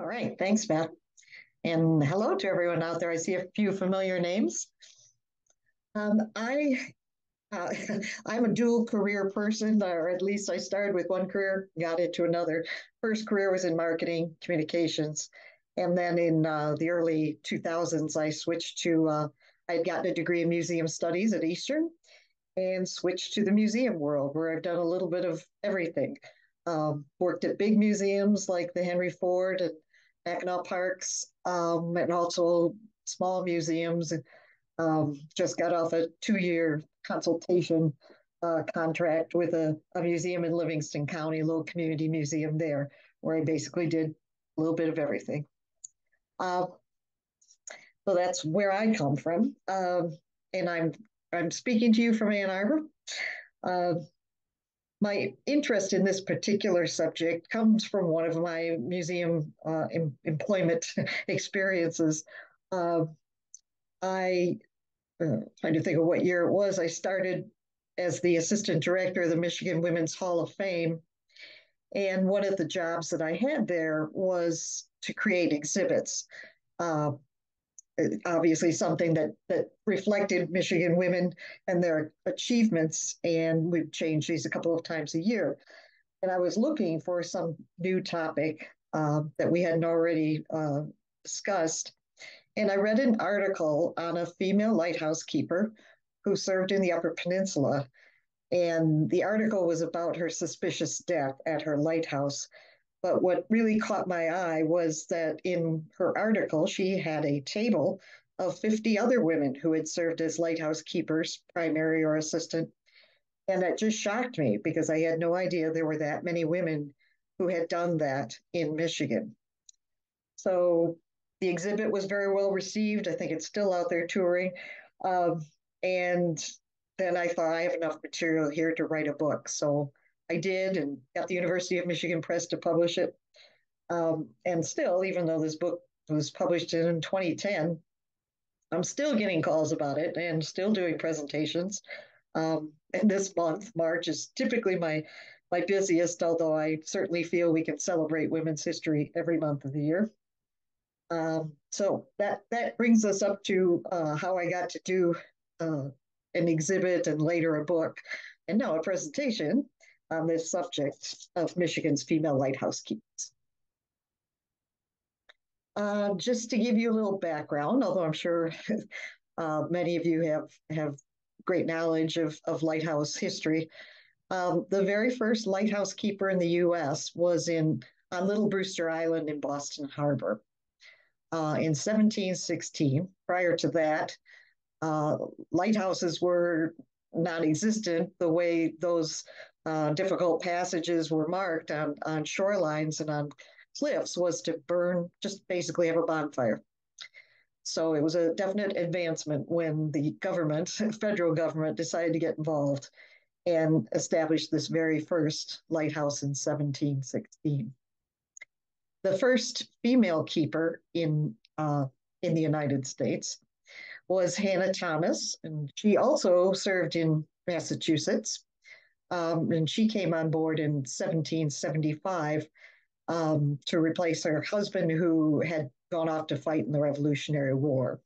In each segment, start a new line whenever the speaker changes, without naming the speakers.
All right, thanks, Beth. And hello to everyone out there. I see a few familiar names. Um, I, uh, I'm a dual career person, or at least I started with one career, got into another. First career was in marketing communications. And then in uh, the early 2000s, I switched to, uh, I had gotten a degree in museum studies at Eastern and switched to the museum world where I've done a little bit of everything. Um, worked at big museums like the Henry Ford and Mackinac Parks, um, and also small museums. Um, just got off a two-year consultation uh, contract with a, a museum in Livingston County, a little community museum there, where I basically did a little bit of everything. Uh, so that's where I come from, um, and I'm I'm speaking to you from Ann Arbor. Uh, my interest in this particular subject comes from one of my museum uh, em employment experiences. Uh, I, uh, trying to think of what year it was, I started as the assistant director of the Michigan Women's Hall of Fame. And one of the jobs that I had there was to create exhibits. Uh, obviously something that that reflected Michigan women and their achievements. And we've changed these a couple of times a year. And I was looking for some new topic uh, that we hadn't already uh, discussed. And I read an article on a female lighthouse keeper who served in the Upper Peninsula. And the article was about her suspicious death at her lighthouse but what really caught my eye was that in her article, she had a table of 50 other women who had served as lighthouse keepers, primary or assistant. And that just shocked me because I had no idea there were that many women who had done that in Michigan. So the exhibit was very well received. I think it's still out there touring. Um, and then I thought I have enough material here to write a book. So I did and got the University of Michigan Press to publish it. Um, and still, even though this book was published in 2010, I'm still getting calls about it and still doing presentations. Um, and this month, March, is typically my my busiest, although I certainly feel we can celebrate women's history every month of the year. Um, so that that brings us up to uh, how I got to do uh, an exhibit and later a book, and now a presentation on this subject of Michigan's female lighthouse keepers. Uh, just to give you a little background, although I'm sure uh, many of you have, have great knowledge of, of lighthouse history, um, the very first lighthouse keeper in the U.S. was in on Little Brewster Island in Boston Harbor uh, in 1716. Prior to that, uh, lighthouses were non-existent the way those uh, difficult passages were marked on, on shorelines and on cliffs was to burn, just basically have a bonfire. So it was a definite advancement when the government, federal government, decided to get involved and established this very first lighthouse in 1716. The first female keeper in uh, in the United States was Hannah Thomas, and she also served in Massachusetts. Um, and she came on board in 1775 um, to replace her husband, who had gone off to fight in the Revolutionary War.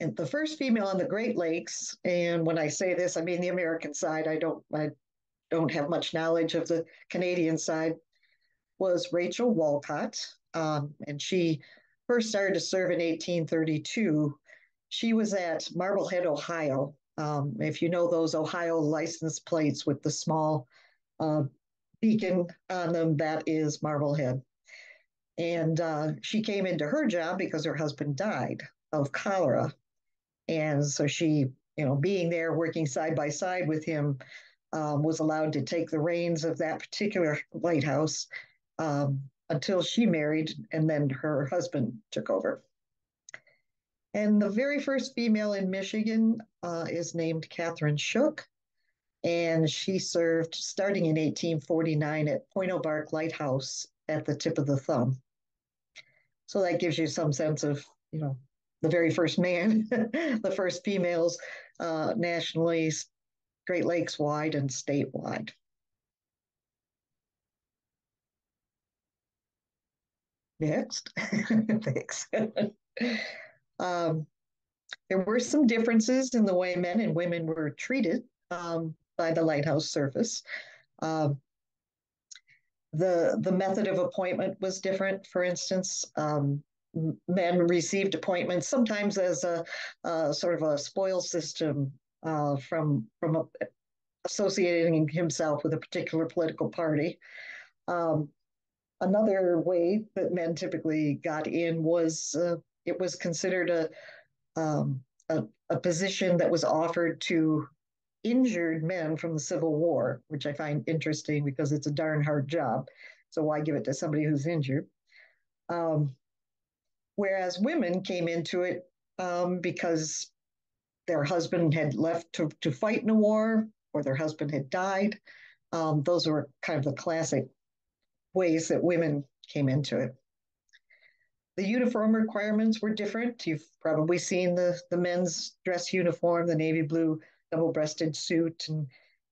And the first female on the Great Lakes, and when I say this, I mean the American side. I don't, I don't have much knowledge of the Canadian side. Was Rachel Walcott, um, and she first started to serve in 1832. She was at Marblehead, Ohio, um, if you know those Ohio license plates with the small uh, beacon on them, that is Marblehead. And uh, she came into her job because her husband died of cholera. And so she, you know, being there working side by side with him, um, was allowed to take the reins of that particular lighthouse um, until she married, and then her husband took over. And the very first female in Michigan uh, is named Catherine Shook. And she served starting in 1849 at Pointe Aux Barques Lighthouse at the tip of the thumb. So that gives you some sense of, you know, the very first man, the first females uh, nationally, Great Lakes wide and statewide. Next. Thanks. um, there were some differences in the way men and women were treated um, by the lighthouse service. Um, the the method of appointment was different. For instance, um, men received appointments sometimes as a, a sort of a spoil system uh, from from a, associating himself with a particular political party. Um, another way that men typically got in was uh, it was considered a, um, a, a position that was offered to injured men from the Civil War, which I find interesting because it's a darn hard job. So why give it to somebody who's injured? Um, whereas women came into it um, because their husband had left to, to fight in a war or their husband had died. Um, those were kind of the classic ways that women came into it. The uniform requirements were different. You've probably seen the, the men's dress uniform, the navy blue double-breasted suit and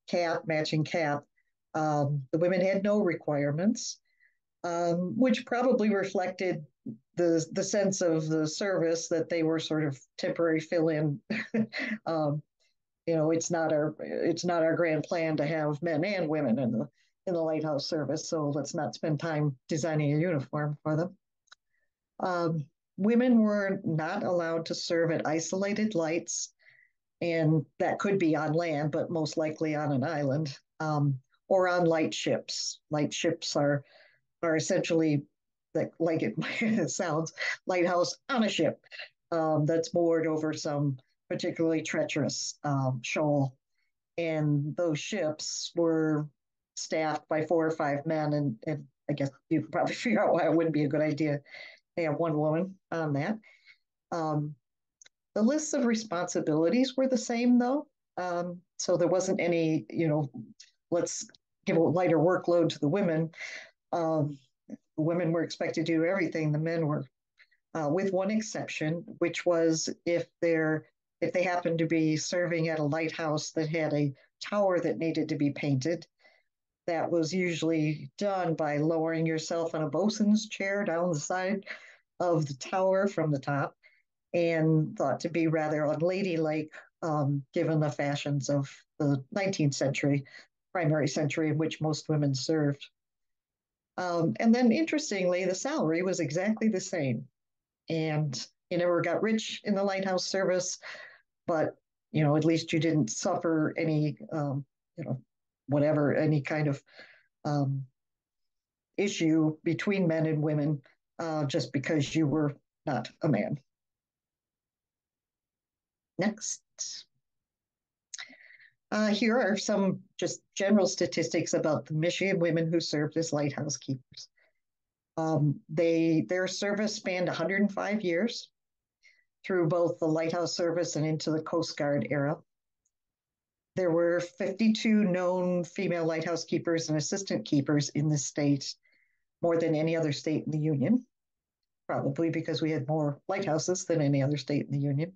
cap, matching cap. Um, the women had no requirements, um, which probably reflected the the sense of the service that they were sort of temporary fill-in. um, you know, it's not our it's not our grand plan to have men and women in the in the lighthouse service, so let's not spend time designing a uniform for them. Um, women were not allowed to serve at isolated lights, and that could be on land, but most likely on an island, um, or on light ships. Light ships are are essentially like, like it sounds, lighthouse on a ship um, that's moored over some particularly treacherous um, shoal. And those ships were staffed by four or five men. And, and I guess you can probably figure out why it wouldn't be a good idea have one woman on that. Um, the lists of responsibilities were the same, though. Um, so there wasn't any, you know, let's give a lighter workload to the women. Um, the women were expected to do everything. The men were, uh, with one exception, which was if they're if they happened to be serving at a lighthouse that had a tower that needed to be painted, that was usually done by lowering yourself in a bosun's chair down the side of the tower from the top and thought to be rather unladylike um, given the fashions of the 19th century, primary century in which most women served. Um, and then interestingly, the salary was exactly the same. And you never got rich in the lighthouse service, but you know, at least you didn't suffer any, um, you know, whatever, any kind of um, issue between men and women uh, just because you were not a man. Next. Uh, here are some just general statistics about the Michigan women who served as lighthouse keepers. Um, they their service spanned 105 years through both the lighthouse service and into the Coast Guard era. There were 52 known female lighthouse keepers and assistant keepers in the state, more than any other state in the Union, probably because we had more lighthouses than any other state in the Union.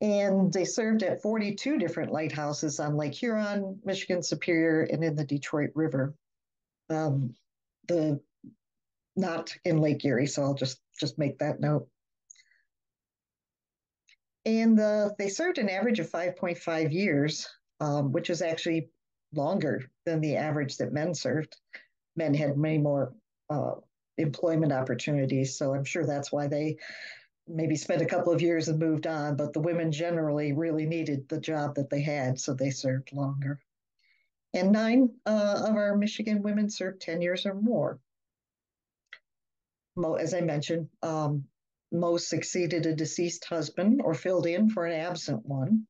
And they served at 42 different lighthouses on Lake Huron, Michigan Superior, and in the Detroit River. Um, the not in Lake Erie, so I'll just just make that note. And they served an average of 5.5 years, um, which is actually longer than the average that men served. Men had many more uh, employment opportunities, so I'm sure that's why they maybe spent a couple of years and moved on. But the women generally really needed the job that they had, so they served longer. And nine uh, of our Michigan women served 10 years or more. As I mentioned, um, most succeeded a deceased husband or filled in for an absent one.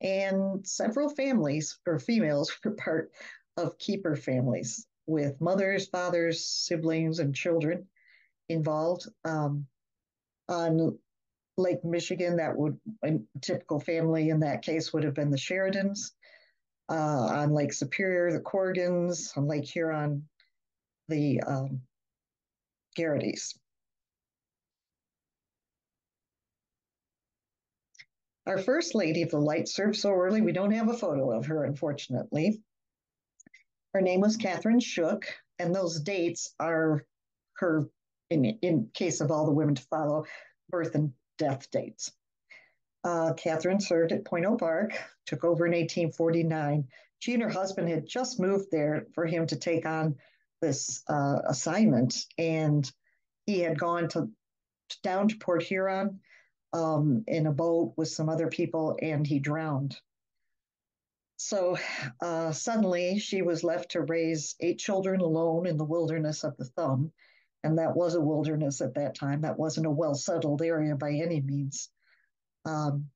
And several families or females were part of keeper families with mothers, fathers, siblings, and children involved. Um, on Lake Michigan, that would a typical family in that case would have been the Sheridans. Uh, on Lake Superior, the Corrigans. On Lake Huron, the um, Garrity's. Our first lady of the light served so early, we don't have a photo of her, unfortunately. Her name was Catherine Shook, and those dates are her, in, in case of all the women to follow, birth and death dates. Uh, Catherine served at Pointe Aux Barques, took over in 1849. She and her husband had just moved there for him to take on this uh, assignment, and he had gone to down to Port Huron um, in a boat with some other people, and he drowned. So uh, suddenly she was left to raise eight children alone in the wilderness of the Thumb. And that was a wilderness at that time. That wasn't a well settled area by any means. Um,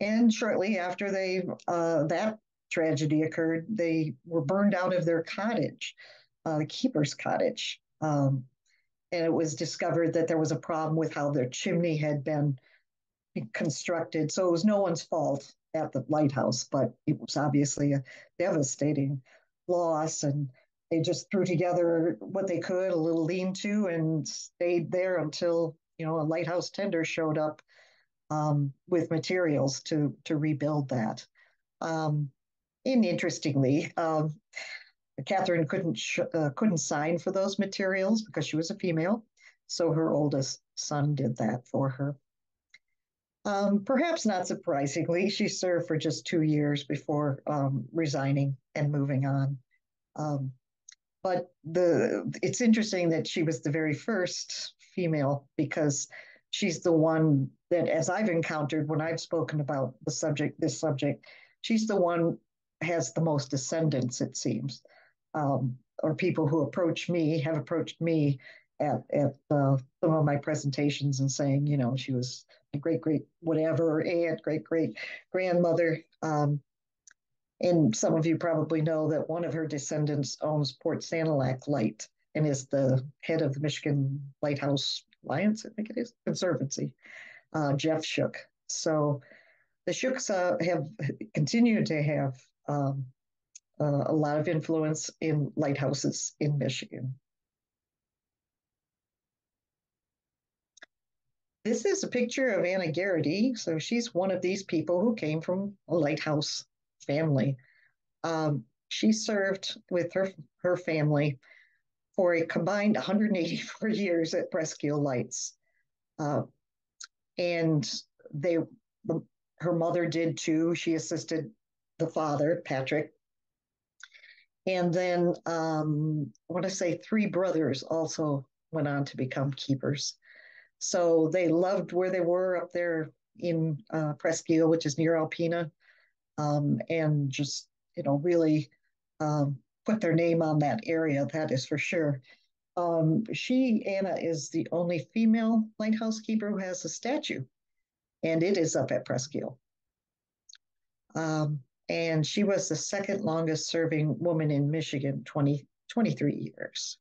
and shortly after they uh, that tragedy occurred, they were burned out of their cottage, uh, the keeper's cottage. Um, and it was discovered that there was a problem with how their chimney had been constructed. So it was no one's fault at the lighthouse, but it was obviously a devastating loss. And they just threw together what they could, a little lean to, and stayed there until, you know, a lighthouse tender showed up um, with materials to, to rebuild that. Um, and interestingly, um, Catherine couldn't uh, couldn't sign for those materials because she was a female, so her oldest son did that for her. Um, perhaps not surprisingly, she served for just two years before um, resigning and moving on. Um, but the it's interesting that she was the very first female because she's the one that, as I've encountered when I've spoken about the subject, this subject, she's the one has the most descendants, it seems, um, or people who approach me have approached me at at uh, some of my presentations and saying, you know, she was great great whatever aunt, great great grandmother. Um, and some of you probably know that one of her descendants owns Port Sanilac Light and is the head of the Michigan Lighthouse Alliance, I think it is, Conservancy, uh, Jeff Shook. So the Shooks uh, have continued to have um, uh, a lot of influence in lighthouses in Michigan. This is a picture of Anna Garrity. So she's one of these people who came from a lighthouse family. Um, she served with her, her family for a combined 184 years at Presqu'île Lights. Uh, and they, her mother did too. She assisted the father, Patrick. And then um, I want to say three brothers also went on to become keepers. So they loved where they were up there in uh, Presqu'île, which is near Alpena, um, and just you know really um, put their name on that area. That is for sure. Um, she Anna is the only female lighthouse keeper who has a statue, and it is up at Presqu'île. Um, and she was the second longest serving woman in Michigan, 20, 23 years.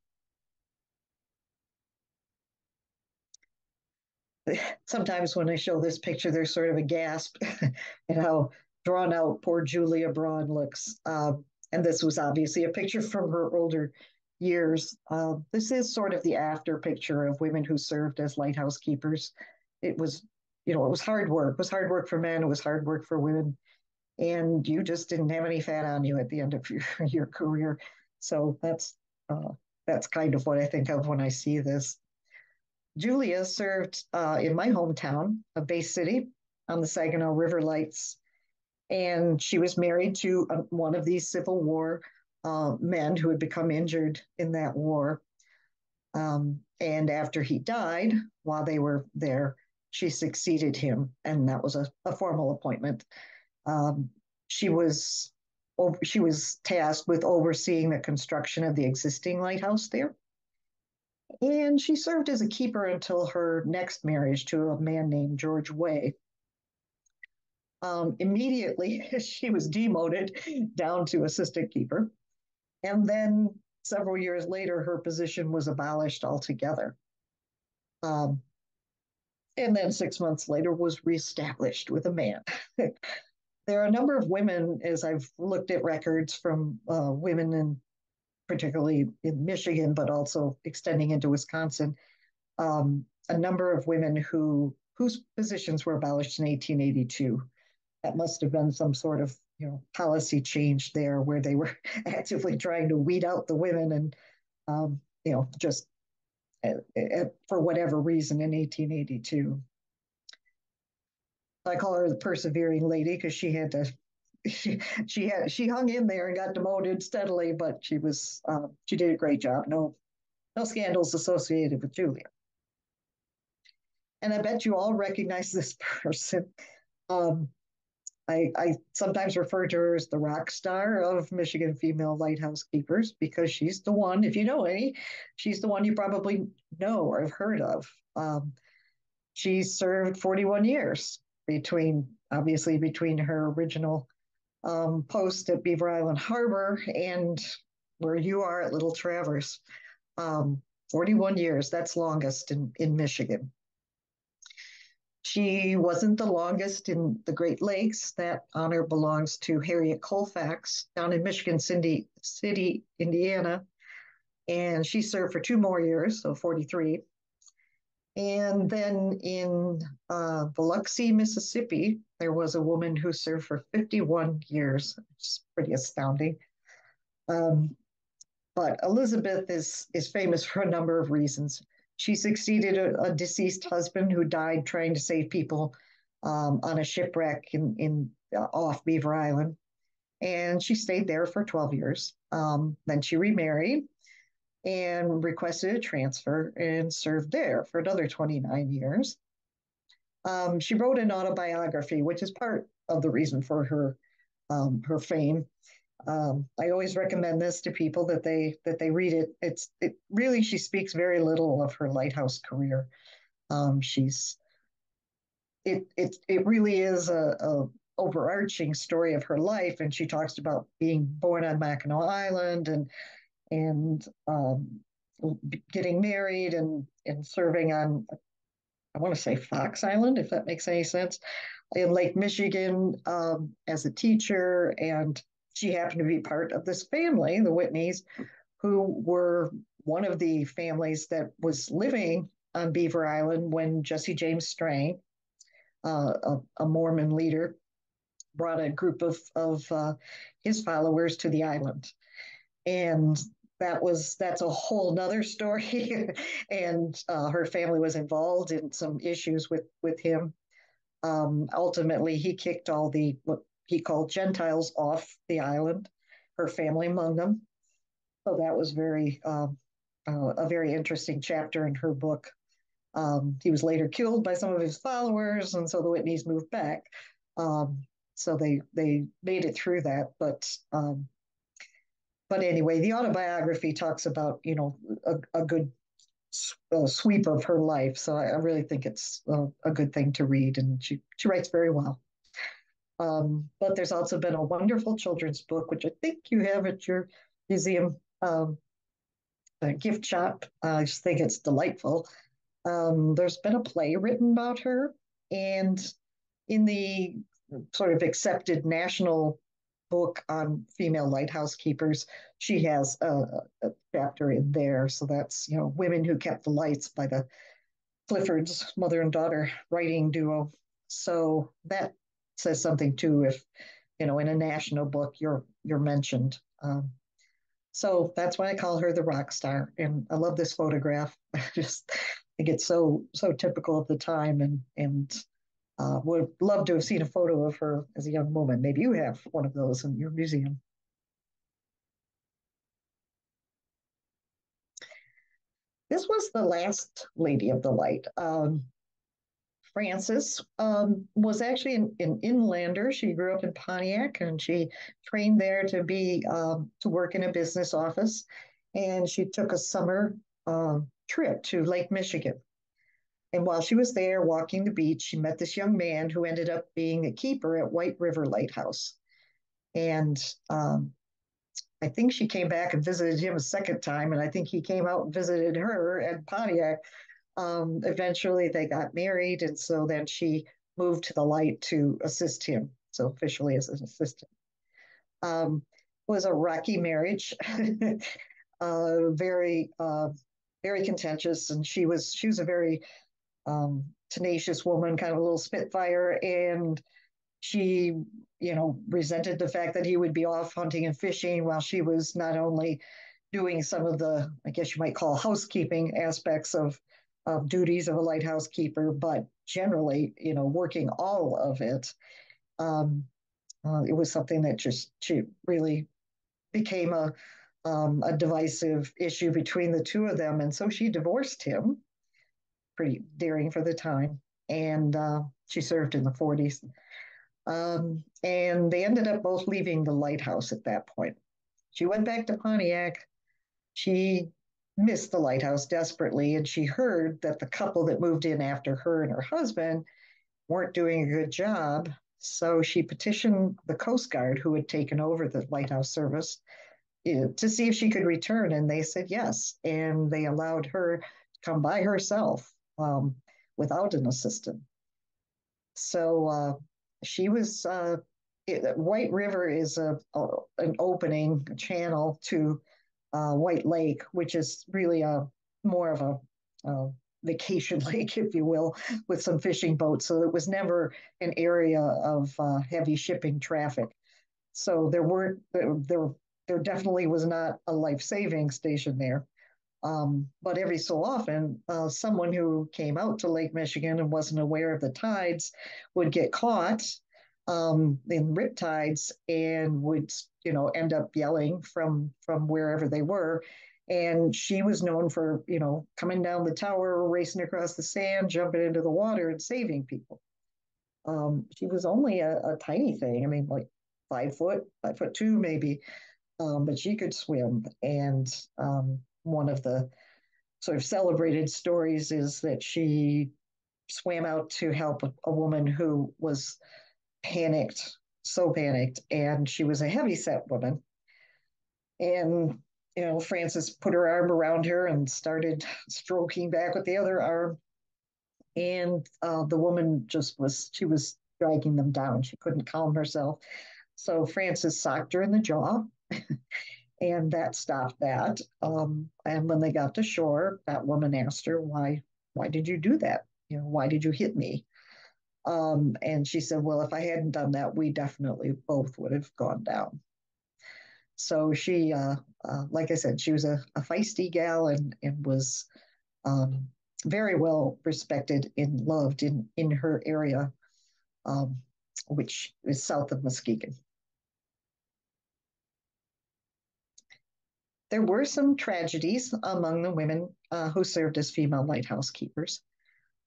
sometimes when I show this picture, there's sort of a gasp at how drawn out poor Julia Braun looks. Uh, and this was obviously a picture from her older years. Uh, this is sort of the after picture of women who served as lighthouse keepers. It was, you know, it was hard work. It was hard work for men. It was hard work for women. And you just didn't have any fat on you at the end of your, your career. So that's uh, that's kind of what I think of when I see this. Julia served uh, in my hometown of Bay City on the Saginaw River Lights. And she was married to uh, one of these Civil War uh, men who had become injured in that war. Um, and after he died, while they were there, she succeeded him, and that was a, a formal appointment. Um, she was she was tasked with overseeing the construction of the existing lighthouse there. And she served as a keeper until her next marriage to a man named George Way. Um, immediately, she was demoted down to assistant keeper. And then several years later, her position was abolished altogether. Um, and then six months later was reestablished with a man. there are a number of women, as I've looked at records from uh, women in particularly in Michigan, but also extending into Wisconsin, um, a number of women who whose positions were abolished in 1882. That must have been some sort of you know policy change there, where they were actively trying to weed out the women and um, you know just for whatever reason in 1882. I call her the persevering lady because she had to she had she hung in there and got demoted steadily, but she was uh, she did a great job. No no scandals associated with Julia. And I bet you all recognize this person. Um, I, I sometimes refer to her as the rock star of Michigan female lighthouse keepers because she's the one, if you know any, she's the one you probably know or have heard of. Um, she served 41 years between, obviously, between her original um, post at Beaver Island Harbor and where you are at Little Traverse. Um, 41 years, that's longest in, in Michigan. She wasn't the longest in the Great Lakes. That honor belongs to Harriet Colfax down in Michigan City, City, Indiana. And she served for two more years, so 43. And then in uh, Biloxi, Mississippi, there was a woman who served for 51 years, which is pretty astounding. Um, but Elizabeth is, is famous for a number of reasons. She succeeded a, a deceased husband who died trying to save people um, on a shipwreck in, in uh, off Beaver Island. And she stayed there for 12 years. Um, then she remarried and requested a transfer and served there for another 29 years. Um, she wrote an autobiography, which is part of the reason for her um, her fame. Um, I always recommend this to people that they that they read it. It's it really she speaks very little of her lighthouse career. Um, she's it it it really is a, a, overarching story of her life, and she talks about being born on Mackinac Island and and um, getting married and and serving on I want to say Fox Island, if that makes any sense, in Lake Michigan um, as a teacher and she happened to be part of this family, the Whitneys, who were one of the families that was living on Beaver Island when Jesse James Strang, uh, a, a, Mormon leader, brought a group of, of uh, his followers to the island. And that was that's a whole nother story and uh, her family was involved in some issues with with him um, ultimately he kicked all the what he called Gentiles off the island, her family among them. So that was very um, uh, a very interesting chapter in her book. Um, he was later killed by some of his followers, and so the Whitneys moved back. Um, so they they made it through that, but um, but anyway, the autobiography talks about you know a, a good uh, sweep of her life. So I, I really think it's a, a, good thing to read, and she she writes very well. Um, but there's also been a wonderful children's book, which I think you have at your museum um, gift shop. I just think it's delightful. Um, there's been a play written about her, and in the sort of accepted national book on female lighthouse keepers, she has a, a chapter in there. So that's, you know, women who kept the lights by the Cliffords, mother and daughter writing duo. So that says something too if you know in a national book you're you're mentioned um, so that's why i call her the rock star and i love this photograph i just think it's so so typical of the time and and uh, would love to have seen a photo of her as a young woman maybe you have one of those in your museum this was the last lady of the light um, Frances um, was actually an, an, inlander. She grew up in Pontiac and she trained there to be um, to work in a business office. And she took a summer uh, trip to Lake Michigan. And while she was there walking the beach, she met this young man who ended up being a keeper at White River Lighthouse. And um, I think she came back and visited him a second time, and I think he came out and visited her at Pontiac um, eventually, they got married, and so then she moved to the light to assist him, so officially as an assistant. Um, was a rocky marriage, uh, very, uh, very contentious, and she was she was a very um, tenacious woman, kind of a little spitfire, and she, you know, resented the fact that he would be off hunting and fishing while she was not only doing some of the, I guess you might call housekeeping aspects of, of duties of a lighthouse keeper, but generally, you know, working all of it. Um, uh, it was something that just she really became a um, a divisive issue between the two of them, and so she divorced him. Pretty daring for the time, and uh, she served in the 40s. Um, and they ended up both leaving the lighthouse at that point. She went back to Pontiac. She missed the lighthouse desperately, and she heard that the couple that moved in after her and her husband weren't doing a good job. So she petitioned the Coast Guard, who had taken over the lighthouse service, to see if she could return. And they said yes. And they allowed her to come by herself um, without an assistant. So uh, she was, uh, it, White River is a, a, an opening channel to uh, White Lake, which is really a more of a, a vacation lake, if you will, with some fishing boats. So it was never an area of uh, heavy shipping traffic. So there weren't there there definitely was not a life saving station there. Um, but every so often, uh, someone who came out to Lake Michigan and wasn't aware of the tides would get caught um, in rip tides and would, you know, end up yelling from from wherever they were. And she was known for, you know, coming down the tower, racing across the sand, jumping into the water, and saving people. Um, she was only a, a, tiny thing. I mean, like five foot, five foot two, maybe, um, but she could swim. And um, one of the sort of celebrated stories is that she swam out to help a, woman who was panicked, so panicked, and she was a heavy set woman. And you know, Frances put her arm around her and started stroking back with the other arm. And uh, the woman just was, she was dragging them down. She couldn't calm herself. So Frances socked her in the jaw, and that stopped that. Um, and when they got to shore, that woman asked her, "Why? Why did you do that? You know, why did you hit me?" Um, and she said, "Well, if I hadn't done that, we definitely both would have gone down." So she, uh, uh, like I said, she was a, a feisty gal and, and was um, very well respected and loved in, in her area, um, which is south of Muskegon. There were some tragedies among the women uh, who served as female lighthouse keepers.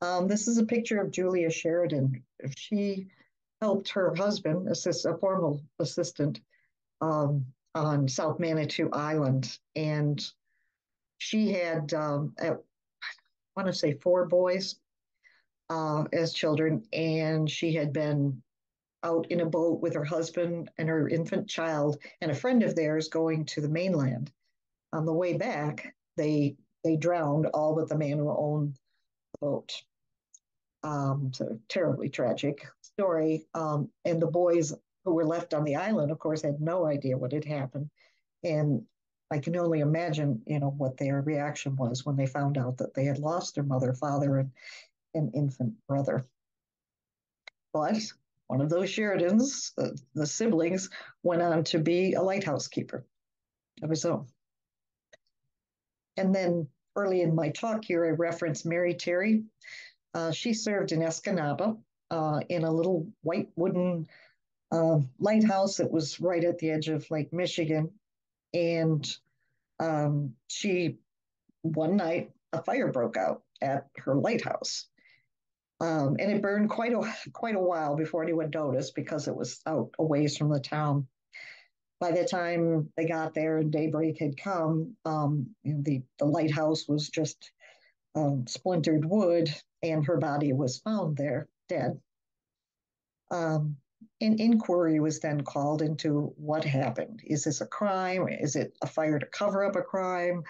Um, this is a picture of Julia Sheridan. She helped her husband, assist, a formal assistant, um, on South Manitou Island, and she had um, I want to say four boys uh, as children, and she had been out in a boat with her husband and her infant child and a friend of theirs going to the mainland. On the way back, they they drowned all but the man who owned the boat. Um, so terribly tragic story. Um, and the boys who were left on the island, of course, had no idea what had happened. And I can only imagine, you know, what their reaction was when they found out that they had lost their mother, father, and an infant brother. But one of those Sheridans, the, the siblings, went on to be a lighthouse keeper of his own. And then early in my talk here, I referenced Mary Terry. Uh, she served in Escanaba uh, in a little white wooden uh, lighthouse that was right at the edge of Lake Michigan. And um, she, one night, a fire broke out at her lighthouse. Um, and it burned quite a quite a while before anyone noticed because it was out a ways from the town. By the time they got there and daybreak had come, um, you know, the the lighthouse was just um, splintered wood, and her body was found there dead. Um, an inquiry was then called into what happened. Is this a crime? Is it a fire to cover up a crime?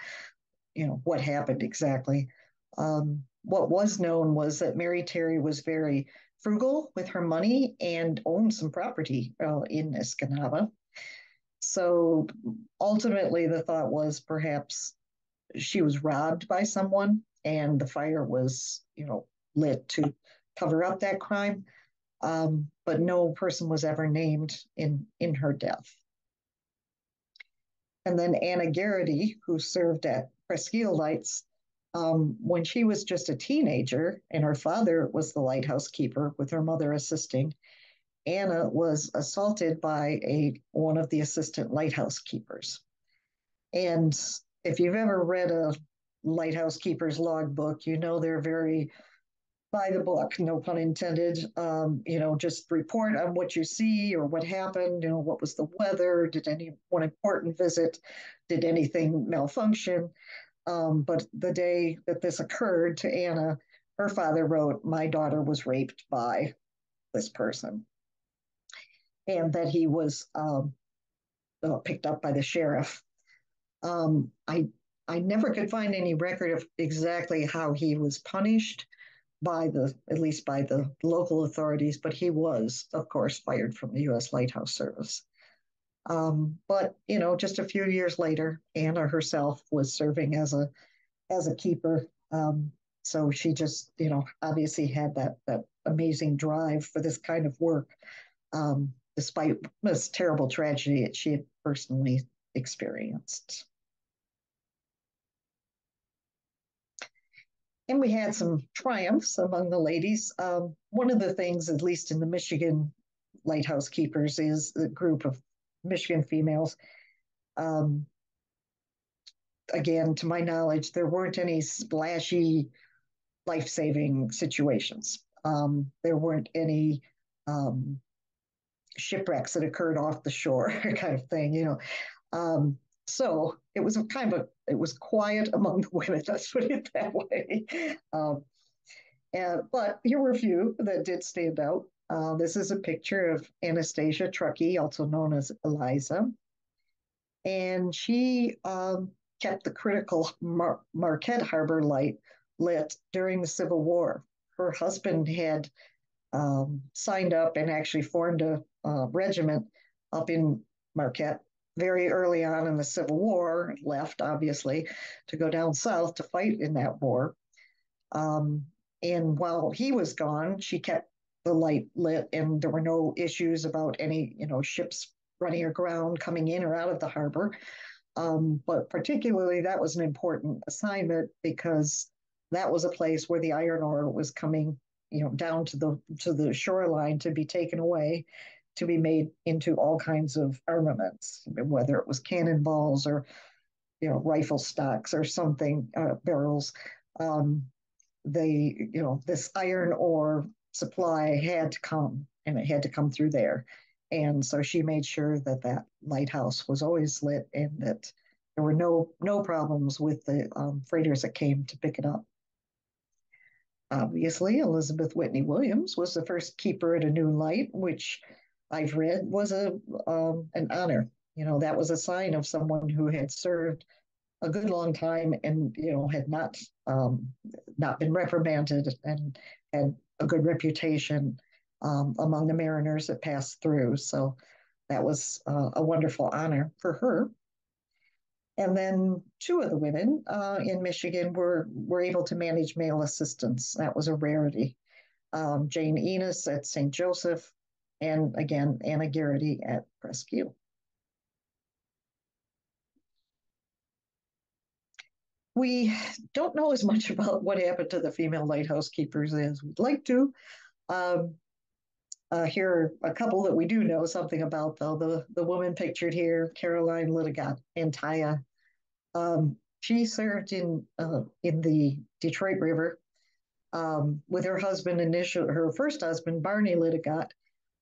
You know, what happened exactly? Um, what was known was that Mary Terry was very frugal with her money and owned some property uh, in Escanaba. So ultimately, the thought was perhaps she was robbed by someone and the fire was, you know, lit to cover up that crime um, but no person was ever named in, in her death. And then Anna Garrity, who served at Presqu'île Lights, um, when she was just a teenager and her father was the lighthouse keeper with her mother assisting, Anna was assaulted by a one of the assistant lighthouse keepers. And if you've ever read a lighthouse keeper's logbook, you know they're very by the book, no pun intended. Um, you know, just report on what you see or what happened. You know, what was the weather? Did anyone important visit? Did anything malfunction? Um, but the day that this occurred to Anna, her father wrote, My daughter was raped by this person. And that he was um, uh, picked up by the sheriff. Um, I I never could find any record of exactly how he was punished by the at least by the local authorities, but he was, of course, fired from the U.S. Lighthouse Service. Um, but you know, just a few years later, Anna herself was serving as a as a keeper. Um, so she just, you know, obviously had that that amazing drive for this kind of work, um, despite this terrible tragedy that she had personally experienced. And we had some triumphs among the ladies. Um, one of the things, at least in the Michigan Lighthouse Keepers, is the group of Michigan females. Um, again, to my knowledge, there weren't any splashy life saving situations. Um, there weren't any um, shipwrecks that occurred off the shore, kind of thing, you know. Um, so it was a kind of a, it was quiet among the women, let's put it that way. Um, and, but here were a few that did stand out. Uh, this is a picture of Anastasia Truckey, also known as Eliza. And she um, kept the critical Mar- Marquette Harbor light lit during the Civil War. Her husband had um, signed up and actually formed a, regiment up in Marquette very early on in the Civil War, left obviously to go down south to fight in that war. Um, and while he was gone, she kept the light lit and there were no issues about any you know ships running aground coming in or out of the harbor um, but particularly that was an important assignment because that was a place where the iron ore was coming you know down to the to the shoreline to be taken away to be made into all kinds of armaments whether it was cannonballs or you know rifle stocks or something uh, barrels um, they you know this iron ore supply had to come and it had to come through there. And so she made sure that that lighthouse was always lit and that there were no no problems with the um, freighters that came to pick it up. Obviously, Elizabeth Whitney Williams was the first keeper at a new light, which I've read was a um, an honor. You know, that was a sign of someone who had served a good long time and you know had not um, not been reprimanded and had a good reputation um, among the mariners that passed through. So that was uh, a wonderful honor for her. And then two of the women uh, in Michigan were, were able to manage male assistants. That was a rarity. Um, Jane Enos at St. Joseph, and again, Anna Garrity at Presqu'île. We don't know as much about what happened to the female lighthouse keepers as we'd like to. Um, uh, here are a couple that we do know something about, though. The, the woman pictured here, Caroline Litogot Antaya. Um, she served in uh, in the Detroit River um, with her husband, initial her first husband, Barney Litogot.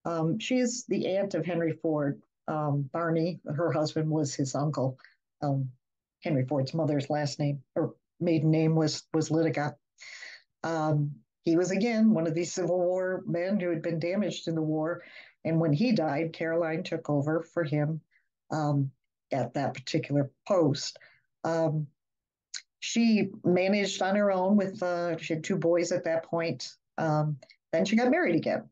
Um, she's the aunt of Henry Ford. Um, Barney, her husband, was his uncle. Um, Henry Ford's mother's last name or maiden name was was Litogot. Um, he was again one of these Civil War men who had been damaged in the war, and when he died, Caroline took over for him at that particular post. Um, she managed on her own with uh, she had two boys at that point. Um, then she got married again.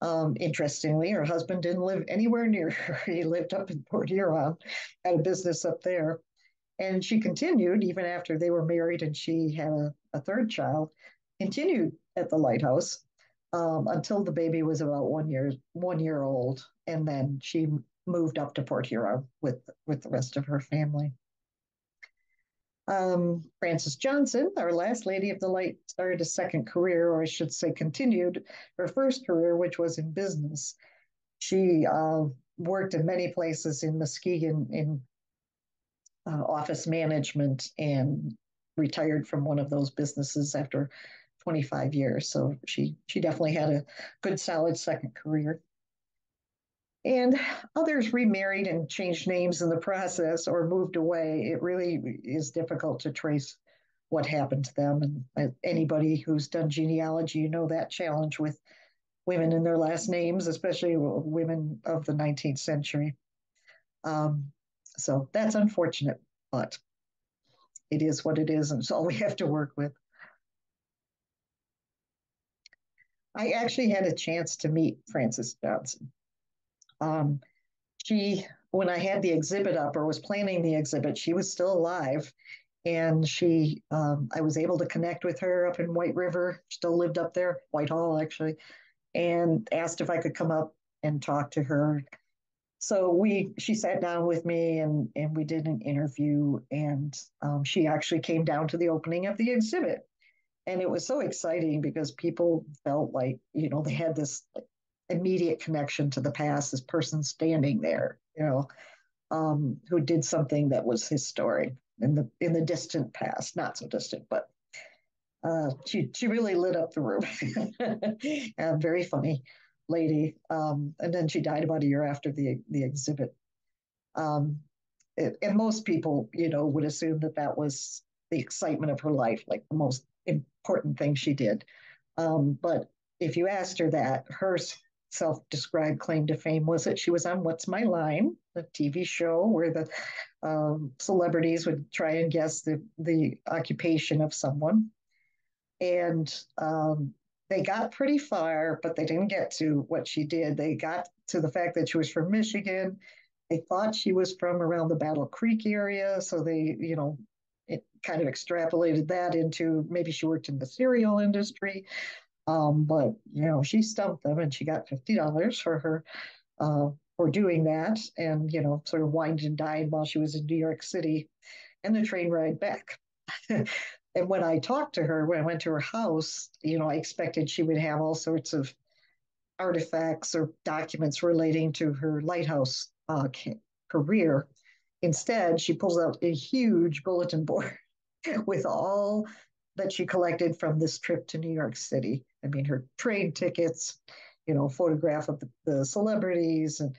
Um, interestingly, her husband didn't live anywhere near her. He lived up in Port Huron, had a business up there. And she continued, even after they were married and she had a, a third child, continued at the lighthouse um, until the baby was about one year one year old. And then she moved up to Port Huron with with the rest of her family. Um, Frances Johnson, our last lady of the light, started a second career, or I should say, continued her first career, which was in business. She uh, worked in many places in Muskegon in uh, office management and retired from one of those businesses after 25 years. So she she definitely had a good solid second career. And others remarried and changed names in the process or moved away. It really is difficult to trace what happened to them. And uh, anybody who's done genealogy, you know that challenge with women in their last names, especially women of the 19th century. Um, so that's unfortunate, but it is what it is, and it's all we have to work with. I actually had a chance to meet Frances Johnson. Um, she, when I had the exhibit up or was planning the exhibit, she was still alive. And she, um, I was able to connect with her up in White River, still lived up there, Whitehall actually, and asked if I could come up and talk to her. So we, she sat down with me and and we did an interview, and um, she actually came down to the opening of the exhibit, and it was so exciting because people felt like you know they had this immediate connection to the past, this person standing there, you know, um, who did something that was historic in the in the distant past, not so distant, but uh, she she really lit up the room. and very funny lady. Um, and then she died about a year after the the exhibit. Um, it, and most people, you know, would assume that that was the excitement of her life, like the most important thing she did. Um, but if you asked her that, her self-described claim to fame was that she was on What's My Line, a TV show where the um, celebrities would try and guess the the occupation of someone, and um, they got pretty far, but they didn't get to what she did. They got to the fact that she was from Michigan. They thought she was from around the Battle Creek area, so they, you know, it kind of extrapolated that into maybe she worked in the cereal industry. Um, but you know, she stumped them and she got fifty dollars for her uh, for doing that, and you know, sort of wined and dined while she was in New York City, and the train ride back. and when I talked to her, when I went to her house, you know, I expected she would have all sorts of artifacts or documents relating to her lighthouse uh, career. Instead, she pulls out a huge bulletin board with all that she collected from this trip to New York City. I mean, her train tickets, you know, photograph of the, the celebrities, and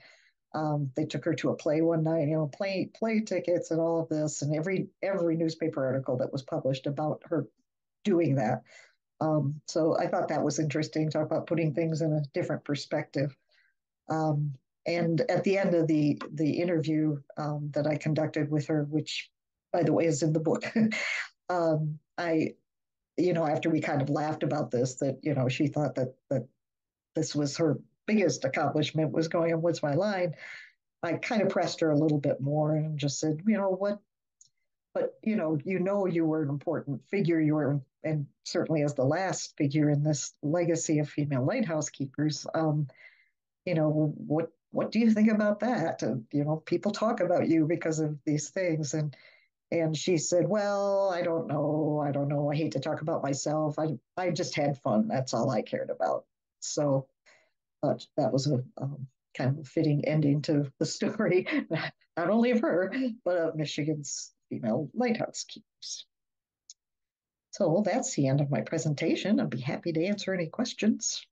um, they took her to a play one night, you know, play play tickets and all of this, and every every newspaper article that was published about her doing that. Um, so I thought that was interesting. Talk about putting things in a different perspective. Um, and at the end of the the interview um, that I conducted with her, which by the way is in the book, um, I you know, after we kind of laughed about this, that, you know, she thought that that this was her biggest accomplishment was going on What's My Line. I kind of pressed her a little bit more and just said, you know, what, but you know, you know, you were an important figure. You were, and certainly as the last figure in this legacy of female lighthouse keepers. Um, you know, what what do you think about that? Uh, you know, people talk about you because of these things, and and she said, Well, I don't know. I don't know. I hate to talk about myself. I, I just had fun. That's all I cared about. So but that was a um, kind of fitting ending to the story, not only of her, but of Michigan's female lighthouse keepers. So that's the end of my presentation. I'd be happy to answer any questions.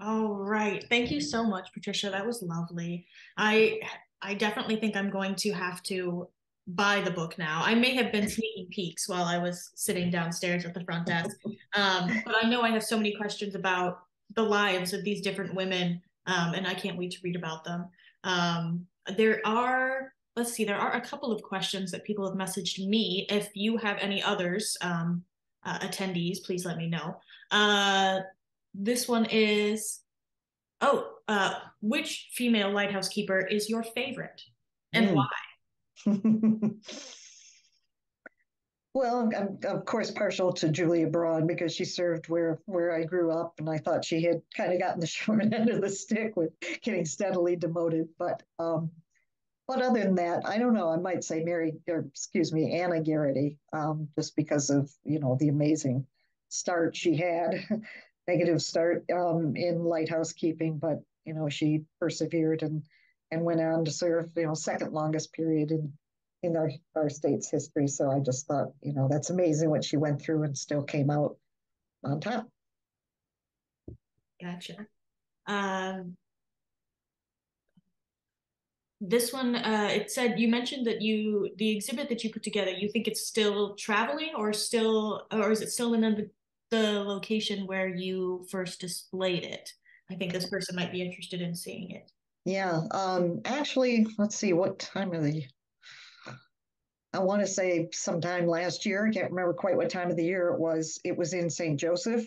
All right. Thank you so much, Patricia. That was lovely. I I definitely think I'm going to have to buy the book now. I may have been sneaking peeks while I was sitting downstairs at the front desk, um, but I know I have so many questions about the lives of these different women, um, and I can't wait to read about them. Um, there are, let's see, there are a couple of questions that people have messaged me. If you have any others, um, uh, attendees, please let me know. Uh, this one is Oh, uh, which female lighthouse keeper is your favorite and mm. why?
Well, I'm of course partial to Julia Braun because she served where where I grew up, and I thought she had kind of gotten the short end of the stick with getting steadily demoted. But um, but other than that, I don't know. I might say Mary, or excuse me, Anna Garrity, um, just because of you know the amazing start she had, negative start um, in lighthouse keeping, but you know she persevered and and went on to serve you know second longest period in in our, our state's history. So I just thought, you know, that's amazing what she went through and still came out on top.
Gotcha. Um, this one, uh, it said you mentioned that you the exhibit that you put together, you think it's still traveling or still, or is it still in the, location where you first displayed it? I think this person might be interested in seeing it.
Yeah. Um, actually, let's see, what time of the I want to say sometime last year. I can't remember quite what time of the year it was. It was in St. Joseph,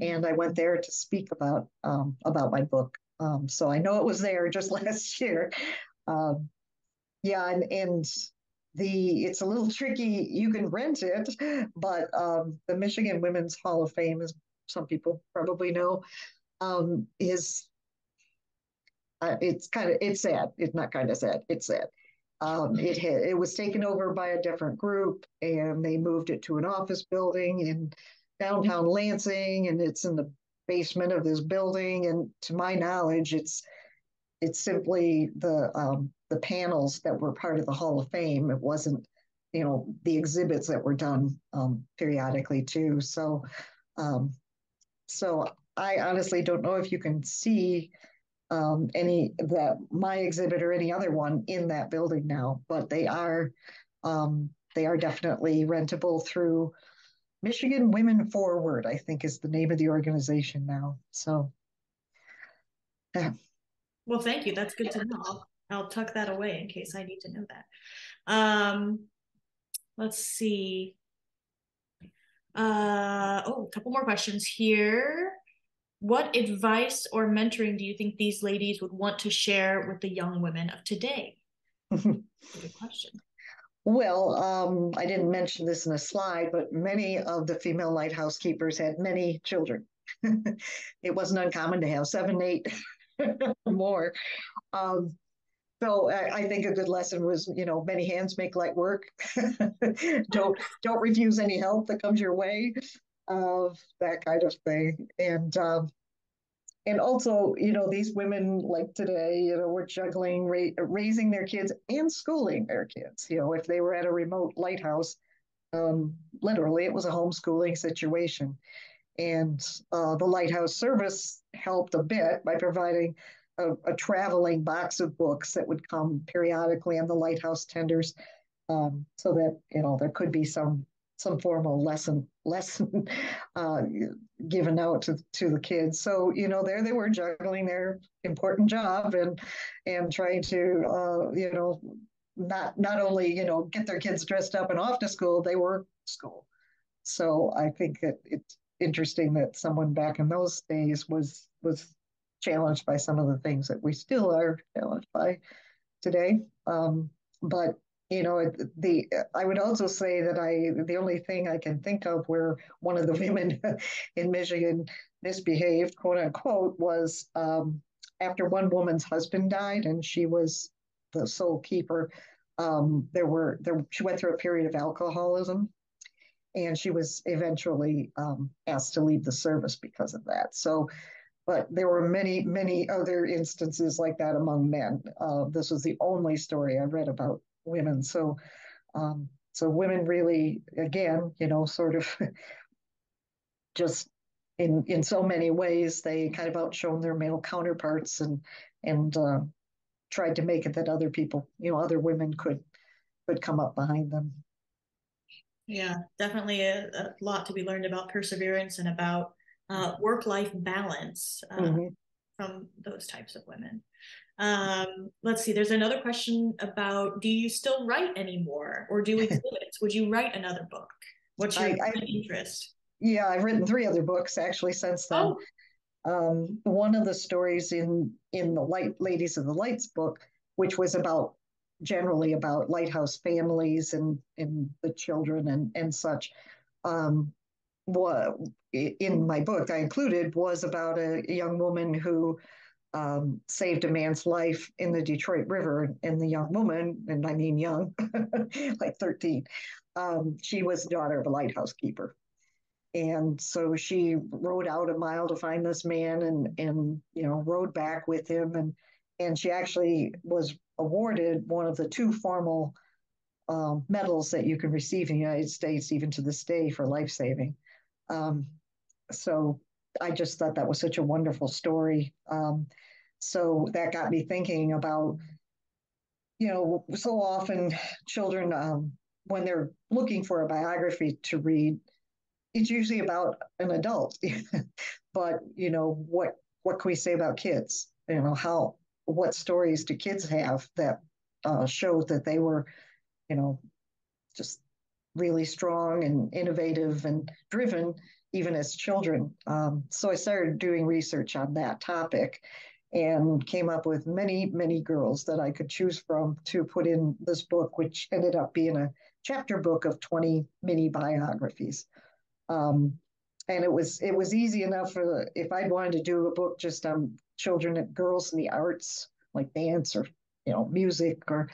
and I went there to speak about um, about my book. Um, so I know it was there just last year. Um, yeah, and, and the it's a little tricky. You can rent it, but um, the Michigan Women's Hall of Fame, as some people probably know, um, is uh, it's kind of it's sad. It's not kind of sad. It's sad um, it had, it was taken over by a different group, and they moved it to an office building in downtown Lansing, and it's in the basement of this building. And to my knowledge, it's it's simply the um, the panels that were part of the Hall of Fame. It wasn't, you know, the exhibits that were done um, periodically too. So, um, so I honestly don't know if you can see um, any that my exhibit or any other one in that building now, but they are um, they are definitely rentable through Michigan Women Forward. I think is the name of the organization now. So,
yeah. Well, thank you. That's good to know. I'll, tuck that away in case I need to know that. Um, let's see. Uh, oh, a couple more questions here what advice or mentoring do you think these ladies would want to share with the young women of today? Good question.
Well, um, I didn't mention this in a slide, but many of the female lighthouse keepers had many children. it wasn't uncommon to have seven, eight, more. Um, so I, I, think a good lesson was, you know, many hands make light work. don't don't refuse any help that comes your way of that kind of thing. And um, and also, you know, these women like today, you know, were juggling ra- raising their kids and schooling their kids. You know, if they were at a remote lighthouse, um, literally, it was a homeschooling situation. And uh, the lighthouse service helped a bit by providing a, a, traveling box of books that would come periodically on the lighthouse tenders, um, so that you know there could be some some formal lesson lesson uh, given out to, to the kids. So you know, there they were juggling their important job and and trying to uh, you know not not only you know get their kids dressed up and off to school, they were school. So I think that it's interesting that someone back in those days was was challenged by some of the things that we still are challenged by today. Um, but you know the i would also say that i the only thing i can think of where one of the women in michigan misbehaved quote unquote was um, after one woman's husband died and she was the sole keeper um, there were there she went through a period of alcoholism and she was eventually um, asked to leave the service because of that so but there were many many other instances like that among men uh, this was the only story i read about women. So, um, so women really, again, you know, sort of just in in so many ways, they kind of outshone their male counterparts and and uh, tried to make it that other people, you know, other women could could come up behind them.
Yeah, definitely a, a lot to be learned about perseverance and about uh, work life balance uh, mm-hmm. from those types of women. Um, let's see, there's another question about do you still write anymore or do exhibits? Would you write another book? What's your I, I, interest?
Yeah, I've written three other books actually since then. Oh. Um, one of the stories in in the Light Ladies of the Lights book, which was about generally about lighthouse families and, and the children and, and such. Um, in my book I included was about a, young woman who um, saved a man's life in the Detroit River. And the young woman, and I mean young, like 13, um, she was the daughter of a lighthouse keeper. And so she rode out a mile to find this man and, and you know, rode back with him. And, and she actually was awarded one of the two formal um, medals that you can receive in the United States, even to this day, for life saving. Um, so I just thought that was such a wonderful story. Um, so that got me thinking about, you know, so often children, um, when they're looking for a biography to read, it's usually about an adult. but you know, what what can we say about kids? You know, how what stories do kids have that uh, show that they were, you know, just really strong and innovative and driven even as children. Um, so I started doing research on that topic and came up with many, many girls that I could choose from to put in this book, which ended up being a chapter book of 20 mini biographies. Um, and it was it was easy enough for if I'd wanted to do a book just on children and girls in the arts, like dance or you know music or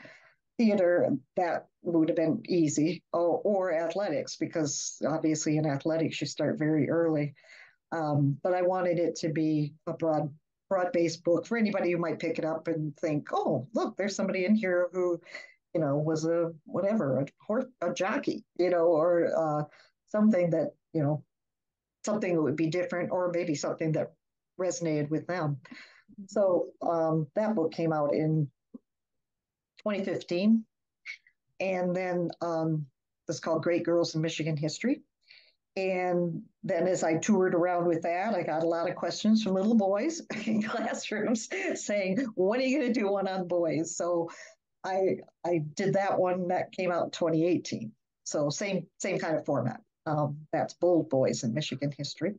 theater, that would have been easy, or, or athletics, because obviously in athletics you start very early. Um, but I wanted it to be a broad broad-based book for anybody who might pick it up and think, oh, look, there's somebody in here who, you know, was a whatever, a horse, a jockey, you know, or uh, something that, you know, something that would be different, or maybe something that resonated with them. So um, that book came out in 2015. And then um, it's called Great Girls in Michigan History. And then as I toured around with that, I got a lot of questions from little boys in classrooms saying, when are you going to do one on boys? So I I did that one that came out in 2018. So same same kind of format. Um, that's Bold Boys in Michigan History.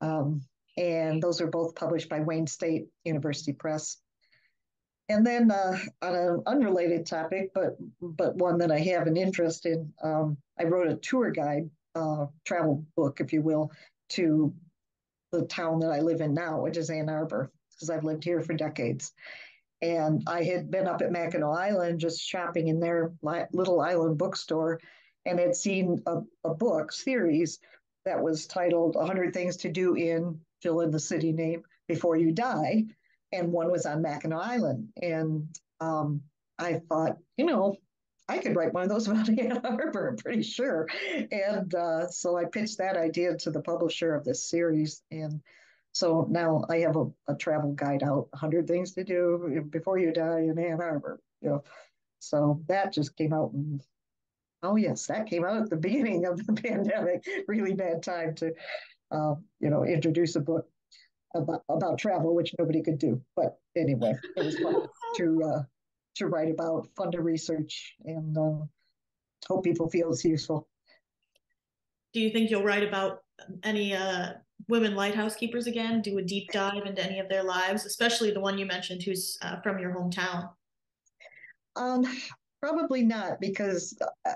Um, and those are both published by Wayne State University Press. And then uh, on an unrelated topic, but but one that I have an interest in, um, I wrote a tour guide, uh, travel book, if you will, to the town that I live in now, which is Ann Arbor, because I've lived here for decades. And I had been up at Mackinac Island just shopping in their little island bookstore and had seen a, a book series that was titled 100 Things to Do in, fill in the city name, before you die and one was on Mackinac Island. And um, I thought, you know, I could write one of those about Ann Arbor, I'm pretty sure. And uh, so I pitched that idea to the publisher of this series. And so now I have a, a travel guide out 100 things to do before you die in Ann Arbor. You know, so that just came out. And, oh, yes, that came out at the beginning of the pandemic. Really bad time to, uh, you know, introduce a book about, about travel, which nobody could do. But anyway, it was fun to uh, to write about, fun to research, and uh, hope people feel it's useful.
Do you think you'll write about any uh, women lighthouse keepers again? Do a deep dive into any of their lives, especially the one you mentioned, who's uh, from your hometown?
Um, probably not, because uh,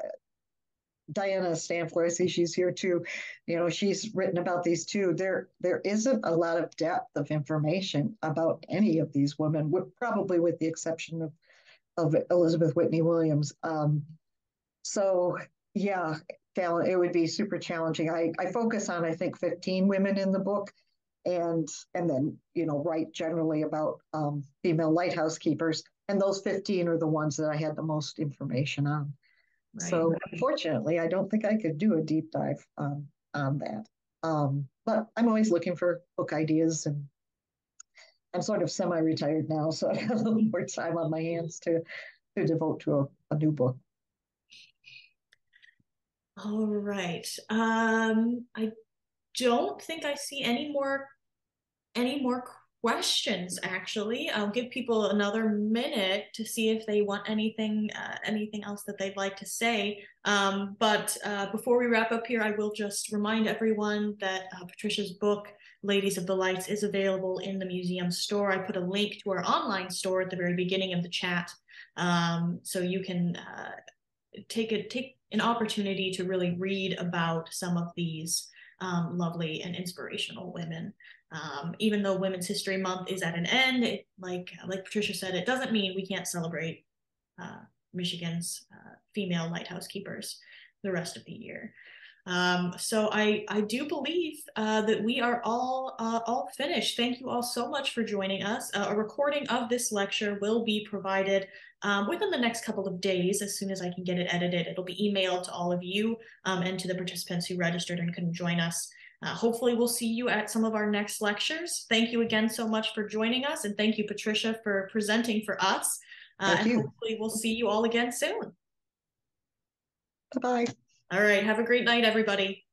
Dianna Stampfler, I see she's here too. You know, she's written about these too. There, there isn't a lot of depth of information about any of these women, probably with the exception of of Elizabeth Whitney Williams. Um, so yeah, it would be super challenging. I, I focus on I think 15 women in the book, and and then you know write generally about um, female lighthouse keepers, and those 15 are the ones that I had the most information on. Right. So unfortunately, I don't think I could do a deep dive um, on that. Um, but I'm always looking for book ideas, and I'm sort of semi-retired now, so I have a little more time on my hands to to devote to a, a new book.
All right. Um, I don't think I see any more any more questions actually i'll give people another minute to see if they want anything uh, anything else that they'd like to say um, but uh, before we wrap up here i will just remind everyone that uh, patricia's book Ladies of the Lights is available in the museum store. I put a link to our online store at the very beginning of the chat. Um, so you can uh, take a take an opportunity to really read about some of these um, lovely and inspirational women. Um, even though Women's History Month is at an end, it, like like Patricia said, it doesn't mean we can't celebrate uh, Michigan's uh, female lighthouse keepers the rest of the year. Um, so I I do believe uh, that we are all uh, all finished. Thank you all so much for joining us. Uh, a recording of this lecture will be provided um, within the next couple of days. As soon as I can get it edited, it'll be emailed to all of you um, and to the participants who registered and couldn't join us. Uh, hopefully, we'll see you at some of our next lectures. Thank you again so much for joining us, and thank you, Patricia, for presenting for us. Uh, and you. hopefully, we'll see you all again soon.
Bye bye.
All right. Have a great night, everybody.